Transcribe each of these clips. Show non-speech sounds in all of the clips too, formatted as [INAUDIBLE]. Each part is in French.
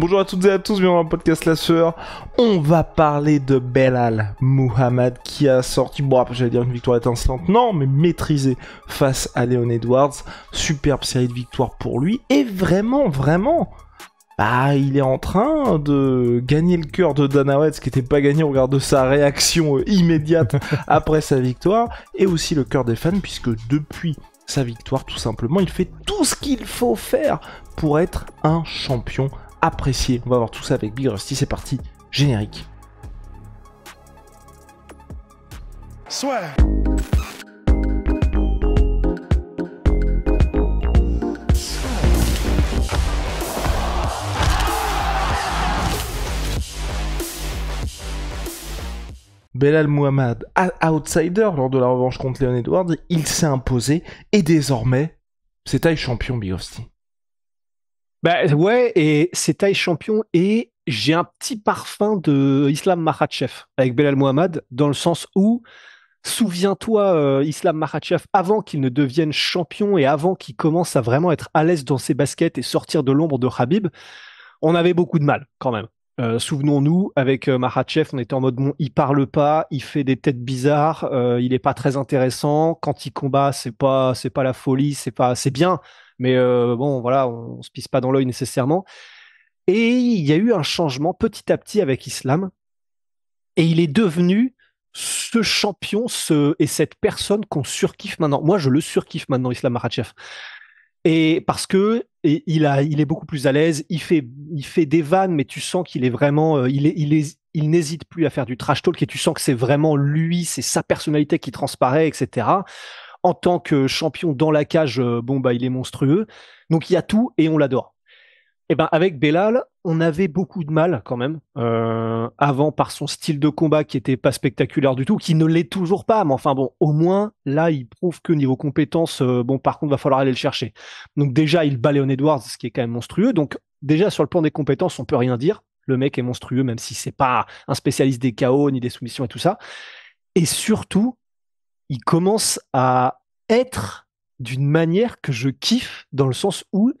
Bonjour à toutes et à tous, bienvenue dans le podcast La Sœur. On va parler de Belal Muhammad qui a sorti, bon, j'allais dire une victoire étincelante, non, mais maîtrisée face à Leon Edwards. Superbe série de victoires pour lui. Et vraiment, vraiment, bah, il est en train de gagner le cœur de Dana White, ce qui n'était pas gagné au regard de sa réaction euh, immédiate [LAUGHS] après sa victoire, et aussi le cœur des fans, puisque depuis sa victoire, tout simplement, il fait tout ce qu'il faut faire pour être un champion apprécié. On va voir tout ça avec Big Rusty, c'est parti, générique. Soit. Belal Muhammad, outsider lors de la revanche contre Leon Edwards, il s'est imposé et désormais, c'est taille champion Big Rusty. Bah ouais, et c'est taille champion et j'ai un petit parfum de Islam Makhachev avec Belal Muhammad dans le sens où souviens-toi euh, Islam Makhachev avant qu'il ne devienne champion et avant qu'il commence à vraiment être à l'aise dans ses baskets et sortir de l'ombre de Habib, on avait beaucoup de mal quand même. Euh, souvenons-nous, avec euh, on était en mode bon, il parle pas, il fait des têtes bizarres, euh, il est pas très intéressant. Quand il combat, c'est pas, c'est pas la folie, c'est pas, c'est bien, mais euh, bon, voilà, on, on se pisse pas dans l'œil nécessairement. Et il y a eu un changement petit à petit avec Islam, et il est devenu ce champion, ce et cette personne qu'on surkiffe maintenant. Moi, je le surkiffe maintenant, Islam Makhachev. Et parce que et il a, il est beaucoup plus à l'aise. Il fait, il fait des vannes, mais tu sens qu'il est vraiment, euh, il est, il est, il n'hésite plus à faire du trash talk et tu sens que c'est vraiment lui, c'est sa personnalité qui transparaît, etc. En tant que champion dans la cage, euh, bon bah il est monstrueux. Donc il y a tout et on l'adore. Et ben avec Belal, on avait beaucoup de mal quand même euh, avant par son style de combat qui était pas spectaculaire du tout, qui ne l'est toujours pas. Mais enfin bon, au moins là, il prouve que niveau compétences, euh, bon par contre, va falloir aller le chercher. Donc déjà, il bat Leon Edwards, ce qui est quand même monstrueux. Donc déjà sur le plan des compétences, on peut rien dire. Le mec est monstrueux, même si c'est pas un spécialiste des KO ni des soumissions et tout ça. Et surtout, il commence à être d'une manière que je kiffe dans le sens où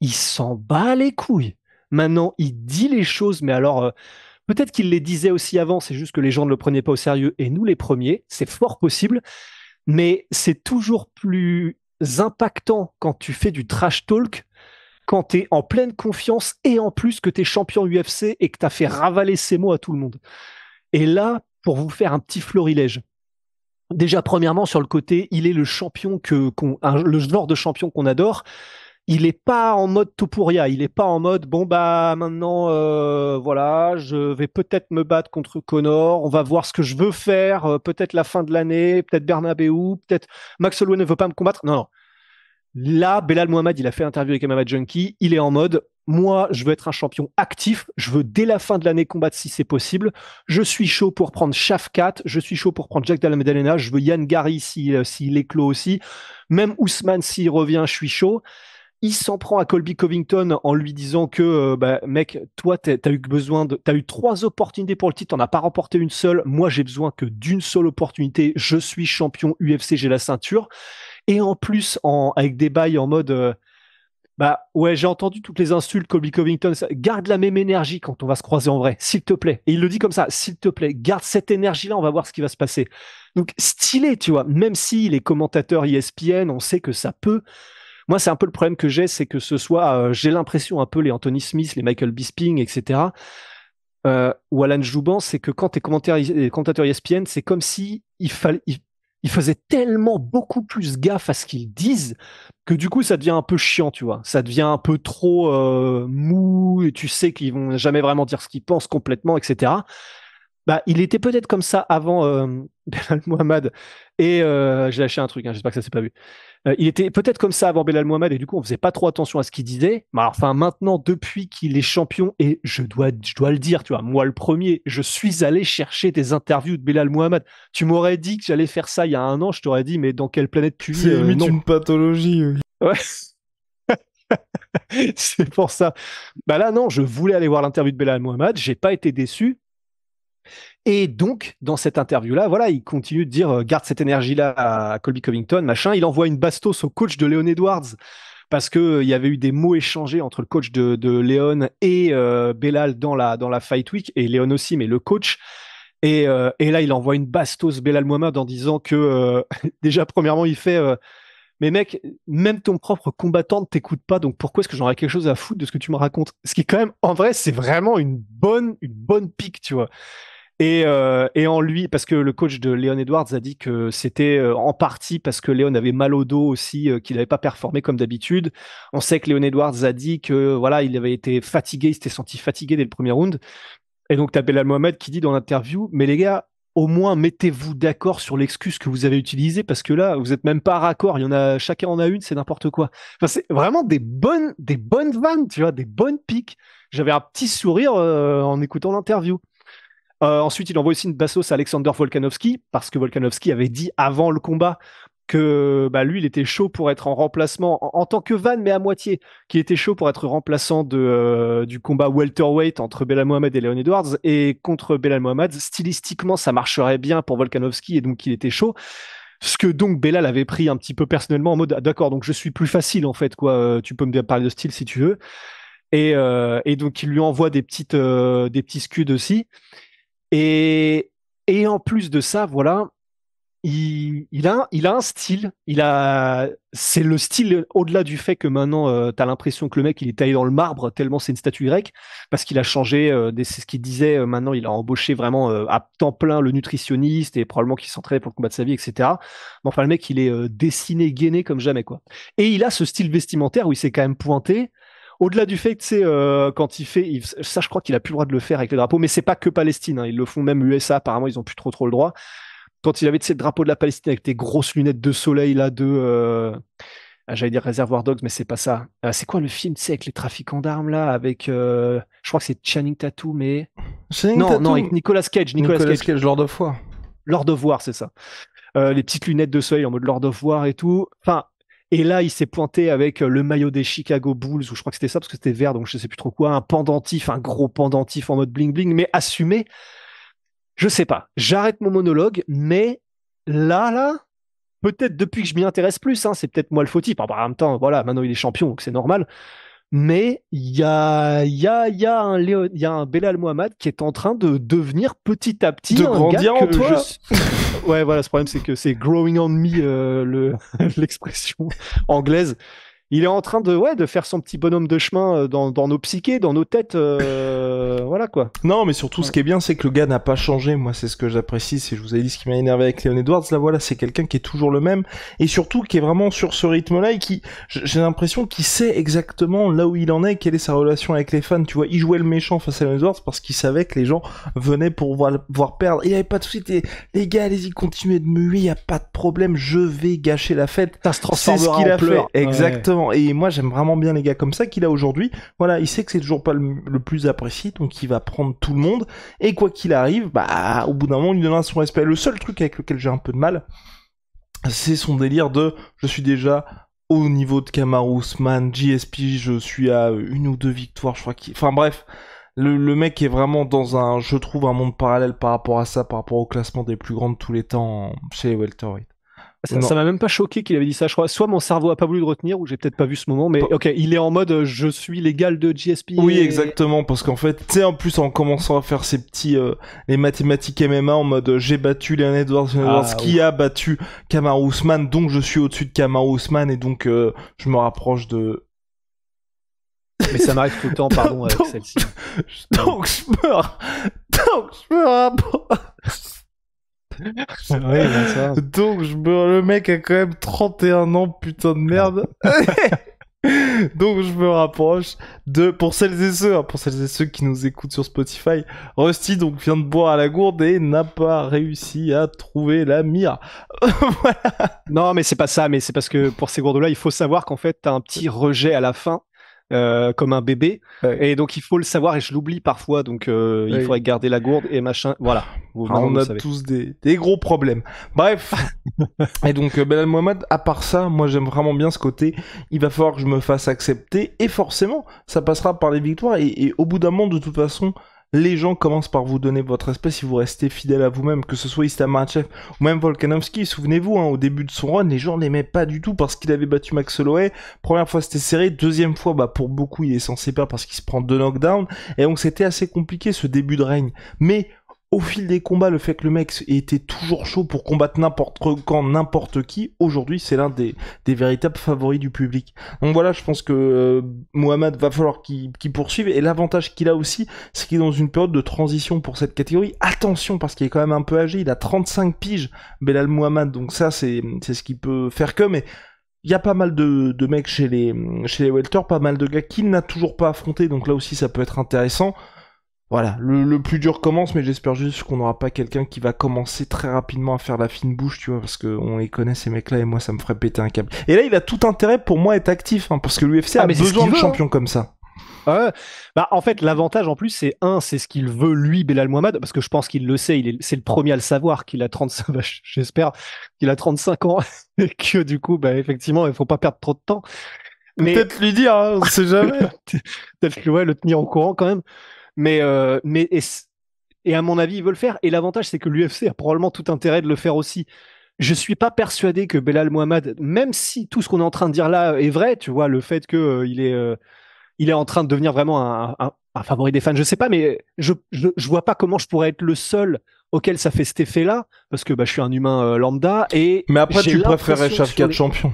il s'en bat les couilles. Maintenant, il dit les choses, mais alors euh, peut-être qu'il les disait aussi avant, c'est juste que les gens ne le prenaient pas au sérieux et nous les premiers, c'est fort possible, mais c'est toujours plus impactant quand tu fais du trash talk, quand tu es en pleine confiance et en plus que tu es champion UFC et que tu as fait ravaler ces mots à tout le monde. Et là, pour vous faire un petit florilège, Déjà, premièrement, sur le côté, il est le champion que, un- le genre de champion qu'on adore. Il est pas en mode Topuria. Il est pas en mode bon bah maintenant euh, voilà, je vais peut-être me battre contre Connor. On va voir ce que je veux faire. euh, peut-être la fin de l'année, peut-être Bernabeu, peut-être Max Holloway ne veut pas me combattre. Non, non. Là, Belal Mohamed, il a fait interview avec MMA Junkie. Il est en mode moi, je veux être un champion actif. Je veux dès la fin de l'année combattre si c'est possible. Je suis chaud pour prendre Shafkat, je suis chaud pour prendre Jack Della Maddalena, je veux Yann Gary si, euh, s'il éclot aussi. Même Ousmane s'il revient, je suis chaud. Il s'en prend à Colby Covington en lui disant que, euh, bah, mec, toi, t'as eu besoin de, t'as eu trois opportunités pour le titre, t'en as pas remporté une seule. Moi, j'ai besoin que d'une seule opportunité. Je suis champion UFC, j'ai la ceinture. Et en plus, avec des bails en mode, euh, bah ouais, j'ai entendu toutes les insultes, Colby Covington. Garde la même énergie quand on va se croiser en vrai, s'il te plaît. Et il le dit comme ça, s'il te plaît, garde cette énergie-là, on va voir ce qui va se passer. Donc stylé, tu vois. Même si les commentateurs E ESPN, on sait que ça peut. Moi, c'est un peu le problème que j'ai, c'est que ce soit, euh, j'ai l'impression un peu les Anthony Smith, les Michael Bisping, etc. Euh, ou Alan Jouban, c'est que quand t'es commentateur, les commentateurs ESPN, c'est comme si il fallait, il faisait tellement beaucoup plus gaffe à ce qu'ils disent que du coup ça devient un peu chiant, tu vois. Ça devient un peu trop euh, mou et tu sais qu'ils vont jamais vraiment dire ce qu'ils pensent complètement, etc. Bah, il était peut-être comme ça avant euh, [LAUGHS] Belal Mohamed et euh, j'ai lâché un truc, hein, j'espère que ça s'est pas vu. Euh, il était peut-être comme ça avant Belal Mohamed et du coup on faisait pas trop attention à ce qu'il disait. Mais alors, enfin maintenant depuis qu'il est champion et je dois je dois le dire, tu vois, moi le premier, je suis allé chercher des interviews de Belal Mohamed. Tu m'aurais dit que j'allais faire ça il y a un an, je t'aurais dit mais dans quelle planète tu vis C'est Euh, limite non. une pathologie. oui. Ouais. [LAUGHS] c'est pour ça. Bah là, non, je voulais aller voir l'interview de Belal Mohamed, j'ai pas été déçu. Et donc, dans cette interview-là, voilà, il continue de dire euh, garde cette énergie-là à Colby Covington, machin. Il envoie une bastos au coach de Leon Edwards parce que il y avait eu des mots échangés entre le coach de, de Léon et Belal dans la dans la fight week et Léon aussi, mais le coach. Et, et là, il envoie une bastos Belal Mohamed en disant que [LAUGHS] déjà premièrement, il fait mais mec, même ton propre combattant ne t'écoute pas, donc pourquoi est-ce que j'aurais quelque chose à foutre de ce que tu me racontes? Ce qui est quand même, en vrai, c'est vraiment une bonne, une bonne pique, tu vois. Et, euh, et en lui, parce que le coach de Léon Edwards a dit que c'était euh, en partie parce que Léon avait mal au dos aussi, euh, qu'il n'avait pas performé comme d'habitude. On sait que Léon Edwards a dit que voilà, il avait été fatigué, il s'était senti fatigué dès le premier round. Et donc, t'as Belal Mohamed qui dit dans l'interview, mais les gars, au moins mettez-vous d'accord sur l'excuse que vous avez utilisée parce que là vous êtes même pas raccord il y en a chacun en a une c'est n'importe quoi enfin, c'est vraiment des bonnes des bonnes vannes tu vois des bonnes piques j'avais un petit sourire en écoutant l'interview euh, ensuite il envoie aussi une bassos à Alexander Volkanovski parce que Volkanovski avait dit avant le combat que bah, lui, il était chaud pour être en remplacement en, tant que van, mais à moitié, qu'il était chaud pour être remplaçant de, euh, du combat welterweight entre Belal Mohamed et Leon Edwards. Et contre Belal Mohamed, stylistiquement, ça marcherait bien pour Volkanovski et donc il était chaud. Ce que donc Belal avait pris un petit peu personnellement en mode ah, d'accord, donc je suis plus facile en fait, quoi. Euh, tu peux me parler de style si tu veux. Et, et donc il lui envoie des petites des petits scuds aussi. Et, en plus de ça, voilà, il, a, un style. C'est le style au-delà du fait que maintenant, euh, tu as l'impression que le mec, il est taillé dans le marbre tellement c'est une statue grecque, parce qu'il a changé. Euh, c'est ce qu'il disait. Euh, maintenant, il a embauché vraiment à temps plein le nutritionniste et probablement qu'il s'entraînait pour le combat de sa vie, etc. Mais enfin, le mec, il est dessiné, gainé comme jamais, quoi. Et il a ce style vestimentaire où il s'est quand même pointé. Au-delà du fait que c'est quand il fait, ça je crois qu'il a plus le droit de le faire avec les drapeaux, mais c'est pas que Palestine, hein. ils le font même USA apparemment ils ont plus trop trop le droit. Quand il avait ces drapeaux de la Palestine avec des grosses lunettes de soleil là de euh, ah, j'allais dire Réservoir Dogs mais c'est pas ça. Ah, c'est quoi le film tu avec les trafiquants d'armes là avec euh, je crois que c'est Channing Tatum mais non non avec Nicolas Cage Nicolas, Cage. Lord of War. Lord of War c'est ça. Euh, les petites lunettes de soleil en mode Lord of War et tout. Enfin et là, il s'est pointé avec le maillot des Chicago Bulls, ou je crois que c'était ça, parce que c'était vert, donc je sais plus trop quoi, un pendentif, un gros pendentif en mode bling bling, mais assumé. Je sais pas. J'arrête mon monologue, mais là, là, peut-être depuis que je m'y intéresse plus, hein, c'est peut-être moi le fautif. en même temps, voilà, maintenant il est champion, donc c'est normal. Mais il y a, y, a, y, a un y a un Belal Mohamed qui est en train de devenir petit à petit de grandir en toi. [LAUGHS] ouais, voilà, ce problème c'est que c'est growing on me euh, le [LAUGHS] l'expression anglaise il est en train de, ouais, de faire son petit bonhomme de chemin euh, dans, dans nos psychés, dans nos têtes, euh, [LAUGHS] voilà quoi. Non, mais surtout, ce qui est bien, c'est que le gars n'a pas changé. Moi, c'est ce que j'apprécie. C'est, je vous avais dit, ce qui m'a énervé avec Léon Edwards. Là, voilà, c'est quelqu'un qui est toujours le même et surtout qui est vraiment sur ce rythme-là et qui, j'ai l'impression qu'il sait exactement là où il en est, quelle est sa relation avec les fans. Tu vois, il jouait le méchant face à Léon Edwards parce qu'il savait que les gens venaient pour voir, voir perdre. Il n'y avait pas de suite. Les gars, allez-y, continuez de me huer. Il y a pas de problème. Je vais gâcher la fête. Ça se transforme ce qu'il a fait. Exactement. Et moi, j'aime vraiment bien les gars comme ça qu'il a aujourd'hui. Voilà, il sait que c'est toujours pas le, plus apprécié, donc il va prendre tout le monde. Et quoi qu'il arrive, bah, au bout d'un moment, il lui donnera son respect. Le seul truc avec lequel j'ai un peu de mal, c'est son délire de je suis déjà au niveau de Kamaru Usman, GSP, je suis à une ou deux victoires, je crois qu'il... Enfin bref, le, mec est vraiment dans un, je trouve, un monde parallèle par rapport à ça, par rapport au classement des plus grands de tous les temps chez les. Ça m'a même pas choqué qu'il avait dit ça, je crois. Soit mon cerveau a pas voulu le retenir, ou j'ai peut-être pas vu ce moment, mais ok, il est en mode euh, je suis l'égal de GSP. Oui, exactement, parce qu'en fait, tu sais, en plus, en commençant à faire ces petits, euh, les mathématiques MMA en mode euh, j'ai battu Leon Edwards, ah, qui a battu Kamaru Usman, donc je suis au-dessus de Kamaru Usman, et donc je me rapproche de. Mais ça m'arrive tout le temps, [LAUGHS] pardon, avec celle-ci. donc je me, [LAUGHS] donc je [LAUGHS] Donc je me... le mec a quand même 31 ans, putain de merde. [LAUGHS] Donc je me rapproche de pour celles et ceux, hein, pour celles et ceux qui nous écoutent sur Spotify, Rusty donc vient de boire à la gourde et n'a pas réussi à trouver la mire. [LAUGHS] voilà. Non mais c'est pas ça, mais c'est parce que pour ces gourdes là, il faut savoir qu'en fait t'as un petit rejet à la fin euh, comme un bébé. Et donc il faut le savoir et je l'oublie parfois. Donc euh, il faudrait garder la gourde et machin. Voilà. Ah, on a tous des, des, gros problèmes. Bref. [LAUGHS] et donc euh, Belal Mohamed, à part ça, moi j'aime vraiment bien ce côté. Il va falloir que je me fasse accepter et forcément ça passera par les victoires. Et, et au bout d'un moment, de toute façon, les gens commencent par vous donner votre respect si vous restez fidèle à vous-même, que ce soit Islam Makhachev ou même Volkanovski. Souvenez-vous, hein, au début de son run, les gens l'aimaient pas du tout parce qu'il avait battu Max Holloway. Première fois, c'était serré. Deuxième fois, bah, pour beaucoup, il est censé perdre parce qu'il se prend deux knockdowns. Et donc, c'était assez compliqué ce début de règne. Mais au fil des combats, le fait que le mec était toujours chaud pour combattre n'importe quand, n'importe qui, aujourd'hui, c'est l'un des, véritables favoris du public. Donc voilà, je pense que euh, Mohamed va falloir qu'il poursuive. Et l'avantage qu'il a aussi, c'est qu'il est dans une période de transition pour cette catégorie. Attention, parce qu'il est quand même un peu âgé, il a 35 piges, Belal Mohamed, donc ça, c'est ce qui peut faire que, mais il y a pas mal de, de mecs chez les, chez les welter, pas mal de gars qu'il n'a toujours pas affronté, donc là aussi ça peut être intéressant voilà, le, plus dur commence, mais j'espère juste qu'on n'aura pas quelqu'un qui va commencer très rapidement à faire la fine bouche, tu vois, parce qu'on les connaît ces mecs-là et moi ça me ferait péter un câble. Et là, il a tout intérêt pour moi à être actif, hein, parce que l'UFC ah, a besoin de champions hein. comme ça. bah, en fait, l'avantage en plus, c'est un, c'est ce qu'il veut lui, Belal Mohamed, parce que je pense qu'il le sait, il est, c'est le premier à le savoir qu'il a 35, [LAUGHS] bah, j'espère qu'il a 35 ans [LAUGHS] et que du coup, bah, effectivement, il faut pas perdre trop de temps. Mais... Peut-être lui dire, hein, on sait jamais. [LAUGHS] Peut-être que ouais, le tenir au courant quand même. Mais, euh, mais et, à mon avis, ils veulent le faire. Et l'avantage, c'est que l'UFC a probablement tout intérêt de le faire aussi. Je suis pas persuadé que Belal Mohamed, même si tout ce qu'on est en train de dire là est vrai, tu vois, le fait que euh, il est, euh, il est en train de devenir vraiment un, un, favori des fans, je sais pas, mais je, je, je, vois pas comment je pourrais être le seul auquel ça fait cet effet-là, parce que bah, je suis un humain lambda et. Mais après, tu préférais Shafkat champion.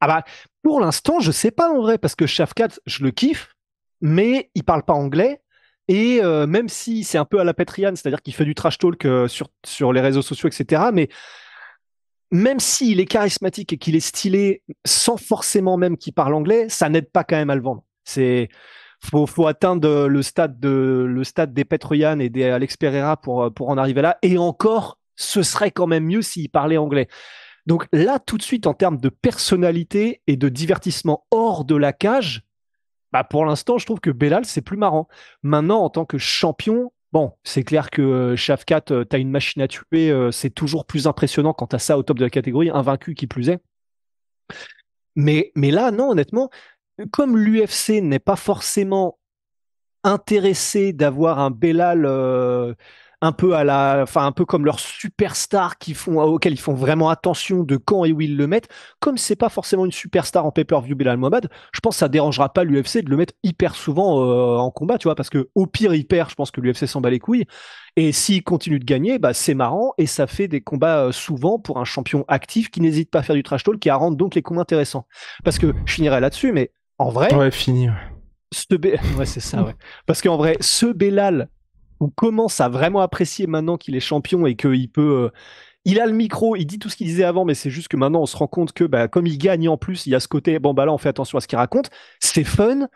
Ah bah, pour l'instant, je sais pas en vrai, parce que Shafkat, je le kiffe mais il parle pas anglais. Et euh, même si c'est un peu à la Petriane, c'est-à-dire qu'il fait du trash talk euh, sur, sur les réseaux sociaux, etc., mais même s'il est charismatique et qu'il est stylé sans forcément même qu'il parle anglais, ça n'aide pas quand même à le vendre. C'est faut, faut atteindre le stade de le stade des Petroyan et des Alex Pereira pour pour en arriver là. Et encore, ce serait quand même mieux s'il parlait anglais. Donc là, tout de suite, en termes de personnalité et de divertissement hors de la cage, bah pour l'instant, je trouve que Belal, c'est plus marrant. Maintenant, en tant que champion, bon, c'est clair que euh, Shafkat, euh, tu as une machine à tuer, euh, c'est toujours plus impressionnant quand tu as ça au top de la catégorie, invaincu qui plus est. Mais, mais là, non, honnêtement, comme l'UFC n'est pas forcément intéressé d'avoir un Belal un peu à la, enfin un peu comme leurs superstars qui font, auxquels ils font vraiment attention de quand et où ils le mettent. Comme c'est pas forcément une superstar en pay-per-view Belal Mohamed, je pense que ça dérangera pas l'UFC de le mettre hyper souvent euh, en combat, tu vois, parce que au pire il perd, je pense que l'UFC s'en bat les couilles. Et s'il continue de gagner, bah c'est marrant et ça fait des combats euh, souvent pour un champion actif qui n'hésite pas à faire du trash talk, qui rendre donc les combats intéressants. Parce que je finirai là-dessus, mais en vrai. Ouais, fini. Ce [LAUGHS] ouais, c'est ça, ouais. Parce qu'en vrai, ce Belal on commence à vraiment apprécier maintenant qu'il est champion et qu'il peut. Euh, il a le micro, il dit tout ce qu'il disait avant, mais c'est juste que maintenant on se rend compte que bah, comme il gagne en plus, il y a ce côté, bon bah là on fait attention à ce qu'il raconte, c'est fun.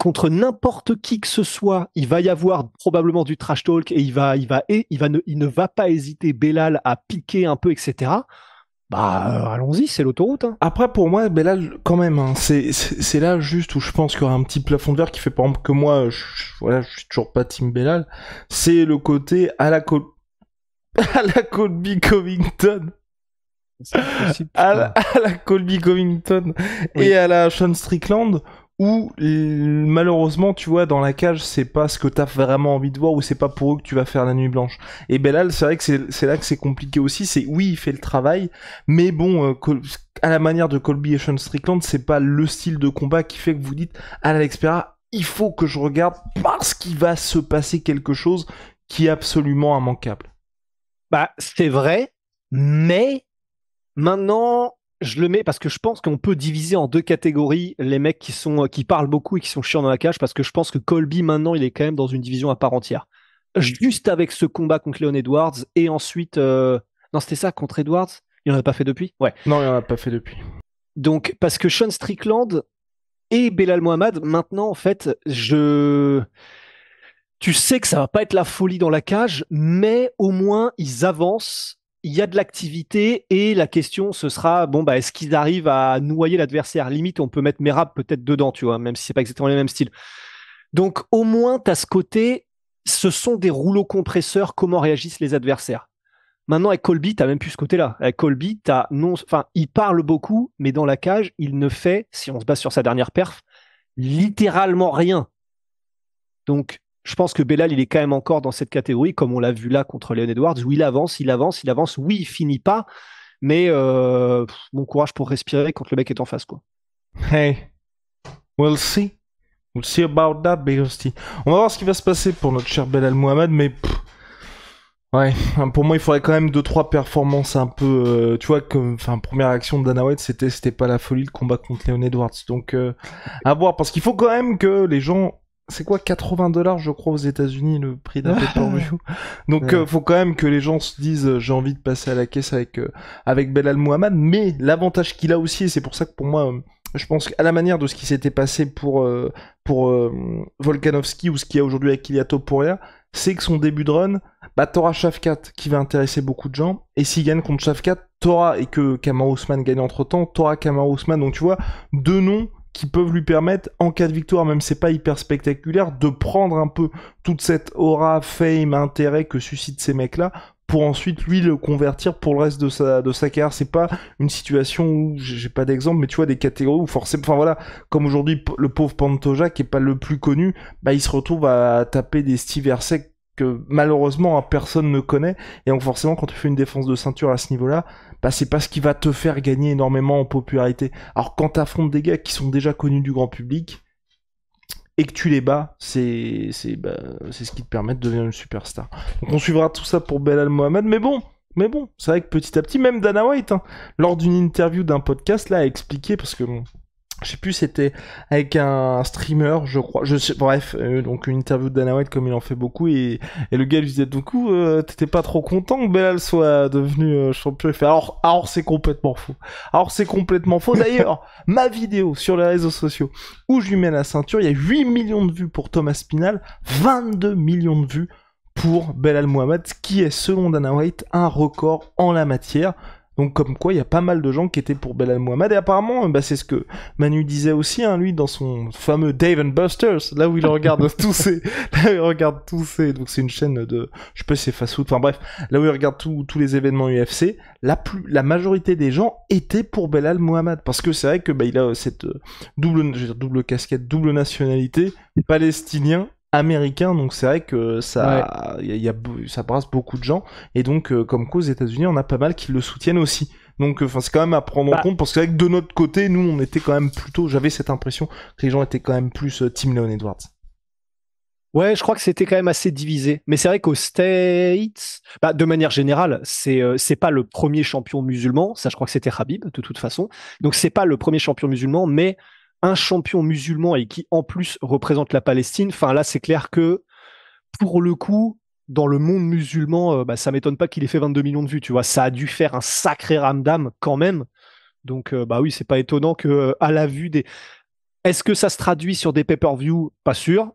Contre n'importe qui que ce soit, il va y avoir probablement du trash talk et il va, il va, et il va ne, il ne va pas hésiter Bellal à piquer un peu, etc. Bah, euh, allons-y, c'est l'autoroute. Hein. Après, pour moi, ben là, quand même, hein, c'est là juste où je pense qu'il y aura un petit plafond de verre qui fait par exemple que moi, je, voilà, je suis toujours pas Team Bellal. C'est le côté à la Col [LAUGHS] à la Colby Covington. à, la, à la Colby Covington et à la Sean Strickland ou malheureusement tu vois dans la cage c'est pas ce que t'as vraiment envie de voir ou c'est pas pour eux que tu vas faire la nuit blanche. Et Belal c'est vrai que c'est là que c'est compliqué aussi c'est oui il fait le travail mais bon euh, à la manière de Colby et Sean Strickland c'est pas le style de combat qui fait que vous dites à l'Alexpera il faut que je regarde parce qu'il va se passer quelque chose qui est absolument immanquable bah c'est vrai mais maintenant je le mets parce que je pense qu'on peut diviser en deux catégories les mecs qui sont qui parlent beaucoup et qui sont chiants dans la cage parce que je pense que Colby maintenant il est quand même dans une division à part entière. Juste avec ce combat contre Leon Edwards et ensuite euh... non c'était ça contre Edwards, il en a pas fait depuis? Ouais. Non, il en a pas fait depuis. Donc parce que Sean Strickland et Belal Mohamed maintenant en fait, je tu sais que ça va pas être la folie dans la cage, mais au moins ils avancent il y a de l'activité et la question ce sera bon bah est-ce qu'ils arrivent à noyer l'adversaire? Limite on peut mettre Merab peut-être dedans tu vois même si c'est pas exactement les mêmes styles. Donc au moins tu as ce côté ce sont des rouleaux compresseurs comment réagissent les adversaires. Maintenant avec Colby tu même plus ce côté là avec Colby t'as non enfin il parle beaucoup mais dans la cage il ne fait si on se base sur sa dernière perf littéralement rien. Donc, je pense que Bellal, il est quand même encore dans cette catégorie, comme on l'a vu là contre Leon Edwards, où il avance, il avance, il avance. Oui, il finit pas, mais euh, bon courage pour respirer quand le mec est en face, quoi. Hey, we'll see. We'll see about that, Big On va voir ce qui va se passer pour notre cher Belal Mohamed, mais ouais, pour moi, il faudrait quand même deux trois performances un peu, euh, tu vois, comme, enfin, première action de Dana White, c'était c'était pas la folie le combat contre Leon Edwards, donc euh, à voir, parce qu'il faut quand même que les gens c'est quoi 80 dollars je crois aux États-Unis le prix d'un pay-per-view. [LAUGHS] [LAUGHS] Donc euh, faut quand même que les gens se disent euh, j'ai envie de passer à la caisse avec euh, avec Belal Muhammad mais l'avantage qu'il a aussi et c'est pour ça que pour moi je pense qu'à la manière de ce qui s'était passé pour pour Volkanovski ou ce qu'il y a aujourd'hui avec Ilia Topuria, c'est que son début de run, bah t'auras Shafkat qui va intéresser beaucoup de gens. Et s'il gagne contre Shafkat, t'auras et que Kamar Ousmane gagne entre-temps, t'auras Kamar Ousmane. Donc tu vois deux noms qui peuvent lui permettre, en cas de victoire, même si c'est pas hyper spectaculaire, de prendre un peu toute cette aura, fame, intérêt que suscitent ces mecs-là pour ensuite lui le convertir pour le reste de sa de sa carrière. C'est pas une situation où j'ai pas d'exemple mais tu vois des catégories où forcément enfin voilà comme aujourd'hui le pauvre Pantoja qui est pas le plus connu bah il se retrouve à taper des Steve Ersek malheureusement personne ne connaît et donc forcément quand tu fais une défense de ceinture à ce niveau-là bah c'est pas ce qui va te faire gagner énormément en popularité. Alors quand t'affrontes des gars qui sont déjà connus du grand public et que tu les bats, bah, c'est ce qui te permet de devenir une superstar. Donc on suivra tout ça pour Belal Mohamed, mais bon. Mais bon, c'est vrai que petit à petit, même Dana White, hein, lors d'une interview d'un podcast, là, a expliqué, parce que je sais plus c'était avec un streamer je crois je sais bref euh, donc une interview de Dana White comme il en fait beaucoup et, et le gars lui disait du coup euh, t'étais pas trop content que Belal soit devenu euh, champion il fait alors alors c'est complètement faux. Alors c'est complètement faux. D'ailleurs [LAUGHS] ma vidéo sur les réseaux sociaux où je lui mets la ceinture il y a 8 millions de vues pour Thomas Spinal 22 millions de vues pour Belal Mohamed qui est selon Dana White un record en la matière donc comme quoi, il y a pas mal de gens qui étaient pour Belal Mohamed. Et apparemment, bah, c'est ce que Manu disait aussi, hein, lui, dans son fameux Dave and Busters, là où il [LAUGHS] regarde tous ces... Là où il regarde tous ces... Donc c'est une chaîne de... Je sais pas si c'est fast food, enfin bref, là où il regarde tous les événements UFC, la, plus... la majorité des gens étaient pour Belal Mohamed. Parce que c'est vrai que bah, il a cette euh, double, je veux dire, double casquette, double nationalité, palestinien américain, donc c'est vrai que ça, y a, ça brasse beaucoup de gens, et donc euh, comme aux États-Unis, on a pas mal qui le soutiennent aussi. Donc, enfin, c'est quand même à prendre en bah. compte parce que de notre côté, nous, on était quand même plutôt, j'avais cette impression que les gens étaient quand même plus euh, Team Leon Edwards. Ouais, je crois que c'était quand même assez divisé. Mais c'est vrai qu'aux States, bah, de manière générale, c'est euh, c'est pas le premier champion musulman. Ça, je crois que c'était Habib de toute façon. Donc c'est pas le premier champion musulman, mais un champion musulman et qui en plus représente la Palestine, enfin là c'est clair que pour le coup, dans le monde musulman, euh, bah, ça m'étonne pas qu'il ait fait 22 millions de vues, tu vois, ça a dû faire un sacré ramdam quand même. Donc euh, bah oui, c'est pas étonnant que euh, à la vue des est-ce que ça se traduit sur des pay-per-view? Pas sûr,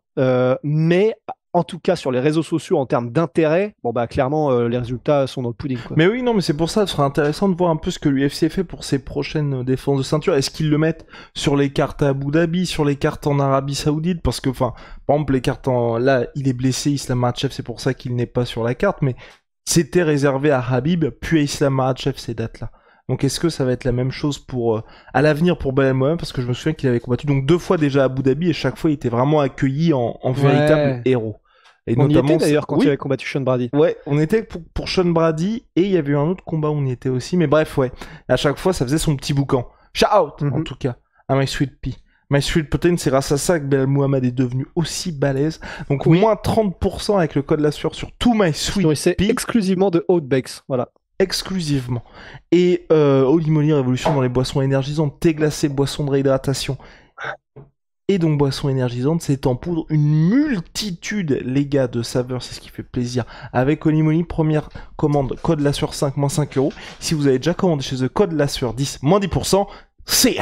mais en tout cas sur les réseaux sociaux en termes d'intérêt, bon bah clairement euh, les résultats sont dans le pudding. Mais oui, non, mais c'est pour ça, ce sera intéressant de voir un peu ce que l'UFC fait pour ses prochaines défenses de ceinture. Est-ce qu'ils le mettent sur les cartes à Abu Dhabi, sur les cartes en Arabie Saoudite? Parce que, enfin, par exemple, les cartes en... Là, il est blessé, Islam Makhachev, c'est pour ça qu'il n'est pas sur la carte, mais c'était réservé à Habib, puis à Islam Makhachev ces dates-là. Donc est-ce que ça va être la même chose pour euh, à l'avenir pour Belal Mohamed? Parce que je me souviens qu'il avait combattu donc deux fois déjà à Abu Dhabi et chaque fois il était vraiment accueilli en, véritable héros. Et on notamment, y était d'ailleurs quand il avait combattu Sean Brady. Ouais, on était pour, pour Sean Brady et il y avait eu un autre combat où on y était aussi. Mais bref, ouais. à chaque fois, ça faisait son petit boucan. Shout out, en mhm. tout cas, à My Sweet Pea. My Sweet Protein, c'est grâce à ça que Belal Muhammad est devenu aussi balèze. Donc moins 30% avec le code la sueur sur tout My Sweet C'est exclusivement de Outbakes, voilà. Exclusivement. Et euh, Holy Moly Révolution dans les boissons énergisantes, thé glacé, boissons de réhydratation et donc boisson énergisante, c'est en poudre une multitude, les gars, de saveurs, c'est ce qui fait plaisir. Avec Olimoni, première commande, code la sur 5, moins 5 euros. Si vous avez déjà commandé chez eux, code la sur 10, moins 10%, c'est